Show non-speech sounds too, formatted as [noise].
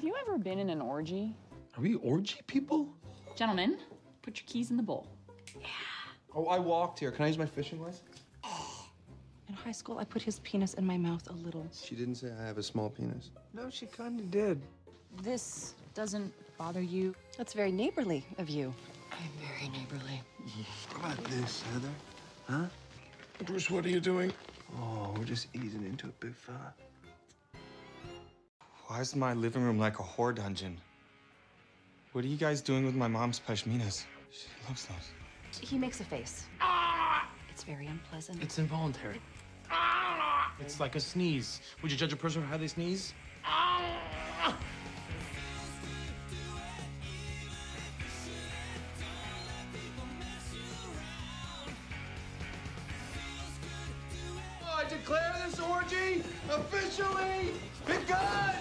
Have you ever been in an orgy? Are we orgy people? Gentlemen, put your keys in the bowl. Yeah. Oh, I walked here. Can I use my fishing license? [sighs] In high school, I put his penis in my mouth a little. She didn't say I have a small penis. No, she kind of did. This doesn't bother you. That's very neighborly of you. I'm very neighborly. [sighs] What about this, Heather? Huh? Bruce, what are you doing? Oh, we're just easing into it, big fella. Why is my living room like a whore dungeon? What are you guys doing with my mom's pashminas? She loves those. He makes a face. It's very unpleasant. It's involuntary. It's like a sneeze. Would you judge a person for how they sneeze? I declare this orgy officially begun! Yeah!